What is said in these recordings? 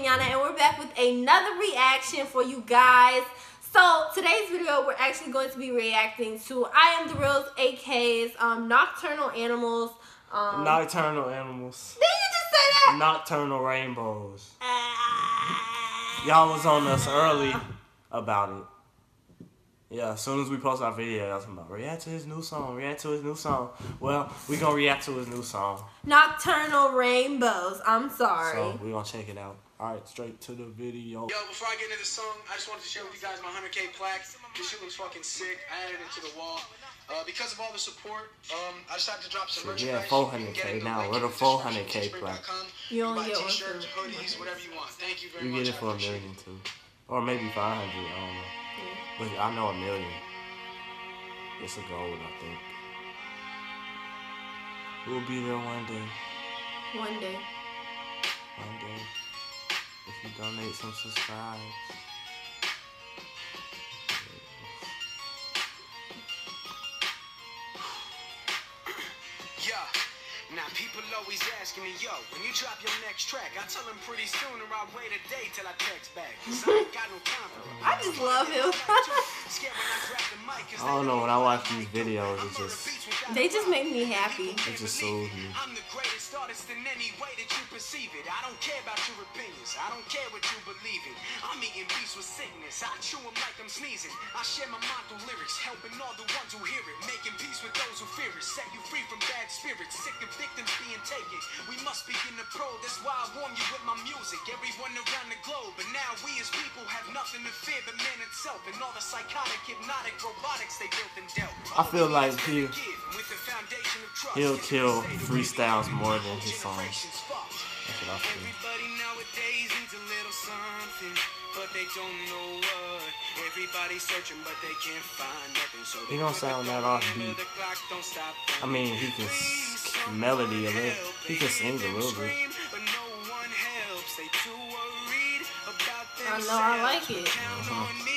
Yana and we're back with another reaction for you guys. So today's video we're actually going to be reacting to I Am The Real's AK's um, Nocturnal Animals. Um, Nocturnal Animals. Did you just say that? Nocturnal Rainbows. Uh, Y'all was on us early about it. Yeah, as soon as we post our video, y'all talking about react to his new song, react to his new song. Well, we gonna react to his new song. Nocturnal Rainbows. I'm sorry. So we gonna check it out. All right, straight to the video. Yo, before I get into the song, I just wanted to share with you guys my 100K plaque. This shit looks fucking sick. I added it to the wall. Uh, because of all the support, um, I decided to drop some So, merchandise. yeah, 400K get it in the now. link We're in the the 400K description, plaque. teespring.com. You only get one t-shirts, for- hoodies, whatever you want. Thank you very You much. get it for a appreciate million too, or maybe 500. I don't know, but I know a million. It's a gold, I think. We'll be there one day. One day. One day. If you donate some subscribes. Now people always asking me, yo, when you drop your next track, I tell them pretty soon or I'll wait a day till I text back. 'Cause I ain't got no time for it. I just love him. I grab the mic 'cause I don't know, when I watch these videos, it just, They just make me happy. it just soothes me. I'm the greatest artist in any way that you perceive it. I don't care about your opinions. I don't care what you believe in. I'm eating beats with sickness. I chew 'em like I'm sneezing. I share my mind through lyrics, helping all the ones who hear it. Making peace with those who fear it. Set you free from bad spirits. Sick of victims being taken. We must begin to pro. That's why I warm you with my music. Everyone around the globe. But now we as people have nothing to fear but man itself. And all the psychotic, hypnotic robotics they built and dealt. I feel like he, With the foundation of trust. he'll kill we say the freestyles more than his songs. generations fucked. That's what I feel. Everybody nowadays needs a little something, but they don't know what. Everybody's searching, but they can't find nothing. So He don't sound that offbeat. the clock, don't stop I mean, he can melody a little. He can sing a little bit. But no one helps. They too worried about I know, I like themselves. it. Count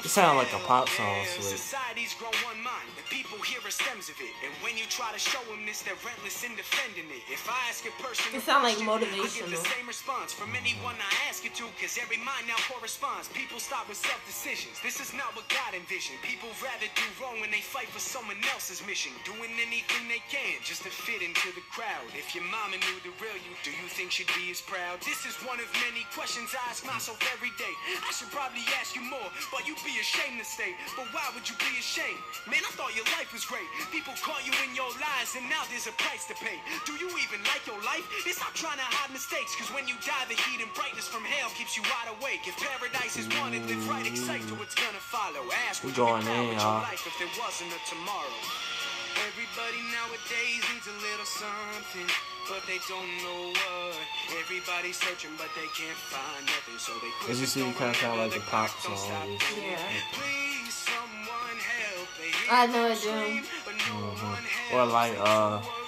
It sound like a pop song, Yeah, Society's grown one mind. The people hear are stems of it. And when you try to show them this, they're relentless in defending it. If I ask a person, It sound like I give the motivational. same response from anyone I ask it to, cause every mind now corresponds. People stop with self decisions. This is not what God envisioned. People rather do wrong when they fight for someone else's mission. Doing anything they can just to fit into the crowd. If your mama knew the real you, do you think she'd be as proud? This is one of many questions I ask myself every day. I should probably ask you more, but you'd be ashamed to stay. But why would you be ashamed? Man, I thought your life was great. People caught you in your lies, and now there's a price to pay. Do you even like your life? Then stop trying to hide mistakes, cause when you die, the heat and brightness from hell keeps you wide awake. If paradise is wanted, live right, excite to what's gonna follow. Ask you going in, y'all. your life if there wasn't a tomorrow. Everybody nowadays needs a little something, but they don't know what. Everybody's searching, but they can't find nothing, so they quit. As you see, it kinda sound like a pop song. Yeah. Please, someone help. They I know them it do. scream, but no one Mm-hmm. Or like, uh, helps.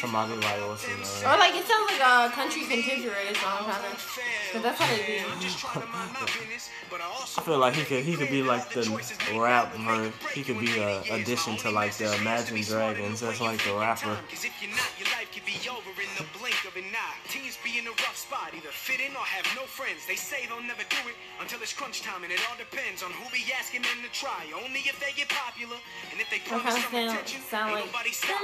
Somebody like, what's his name? Or like it sounds like a country contemporary song kind of. Cause that's how they be. I'm just trying to mind my business, but I also feel like he could he could be like the rap ver he could be a addition to like the Imagine Dragons. That's like the rapper. Cause if you're not, your life could be over in the blink of an eye. Teens be in a rough spot, either fit in or have no friends. They say they'll never do it until it's crunch time, and it all depends on who be asking them to try. Only if they get popular, and if they That promise kinda some sound- attention, sound ain't like nobody stop.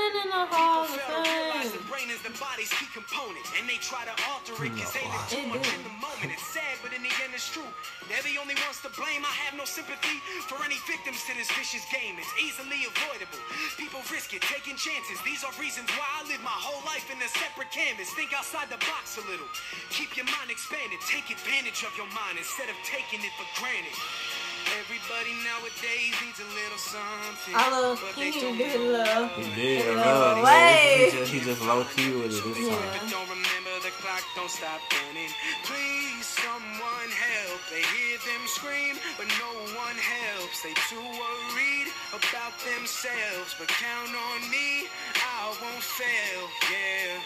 Standing in the People hall of fail to realize the brain is the body's key component, and they try to alter it cause they live too much in the moment. It's sad, but in the end, it's true. They're the only ones to blame. I have no sympathy for any victims to this vicious game. It's easily avoidable. People risk it, taking chances. These are reasons why I live my whole life in a separate canvas. Think outside the box a little. Keep your mind expanded. Take advantage of your mind instead of taking it for granted. Everybody nowadays needs a little something. I love but he they don't need to do know love. He did, No bro. way. He just, he just low key with it this time. but don't remember the clock, don't stop running. Please, someone help. They hear them scream, but no one helps. They too worried about themselves, but count on me, I won't fail. Yeah.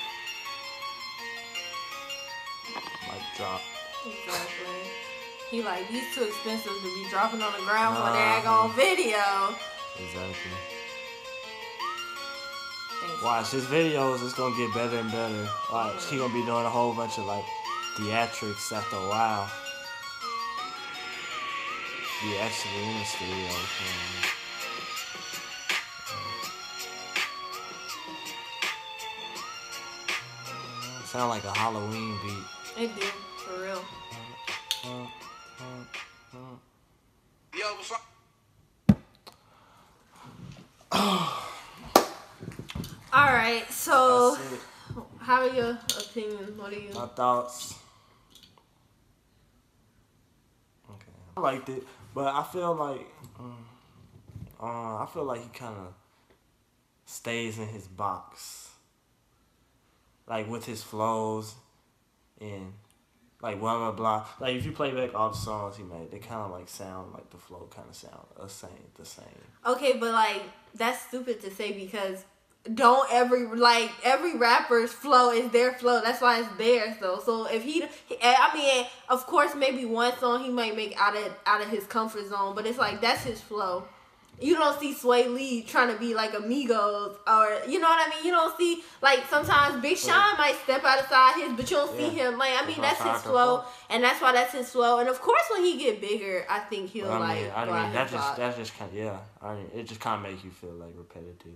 Like drop. Exactly. He like these too expensive to be dropping on the ground for Uh-huh. that on video. Exactly. Watch his videos. It's gonna get better and better. Watch, he gonna be doing a whole bunch of like theatrics after a while. Be actually in the studio. uh, Sound like a Halloween beat. It do for real. All right, so how are your opinions? What are you? My thoughts. Okay. I liked it, but I feel like, um, uh, I feel like he kind of stays in his box, like with his flows, and like blah blah blah. Like if you play back all the songs he made, they kind of like sound like the flow kind of sound the same, the same. Okay, but like that's stupid to say because don't every like every rapper's flow is their flow. That's why it's theirs though. So if he, I mean, of course, maybe one song he might make out of out of his comfort zone, but it's like that's his flow. You don't see Swae Lee trying to be like Amigos or you know what I mean. You don't see like sometimes Big Sean might step outside his, but you don't see him. Like I mean, That's that's his flow, and that's why that's his flow. And of course, when he get bigger, I think he'll I like. mean, I mean that just box. that just kind of yeah. I mean, it just kind of makes you feel like repetitive.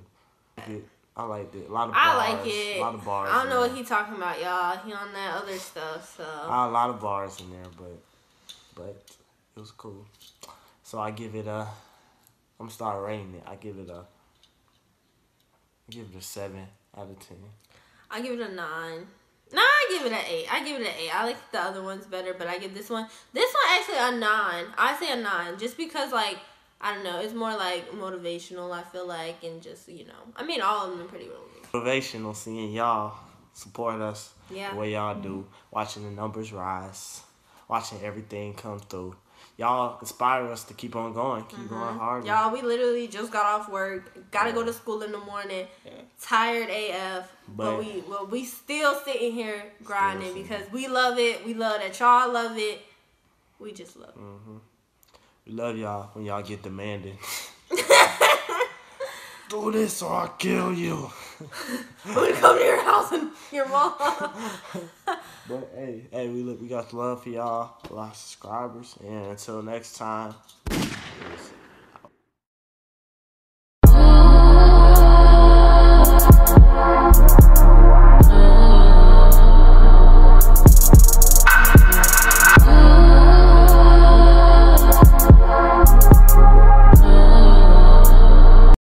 It- I liked it. A lot of bars. I like it. A lot of bars. I don't know what he talking about, y'all. He on that other stuff, so Uh, a lot of bars in there, but but it was cool. So I give it a. I'm gonna start rating it. I give it a. I give it a seven out of ten. I give it a nine. Nah, I give it an eight. I give it an eight. I like the other ones better, but I give this one. This one actually a nine. I say a nine, just because like I don't know, it's more like motivational. I feel like, and just you know, I mean, all of them are pretty really. Motivational seeing y'all support us Yeah. the way y'all do, watching the numbers rise, watching everything come through. Y'all inspire us to keep on going, keep going hard. Mm-hmm. Y'all, we literally just got off work. Gotta go to school in the morning. Tired AF, but, But- we well we still sitting here grinding sitting. because we love it. We love that y'all love it. We just love it. We love y'all when y'all get demanding. Do this or I'll kill you. I'm gonna come to your house and your mom. But hey, hey, we look, we got love for y'all, a lot of subscribers, and until next time.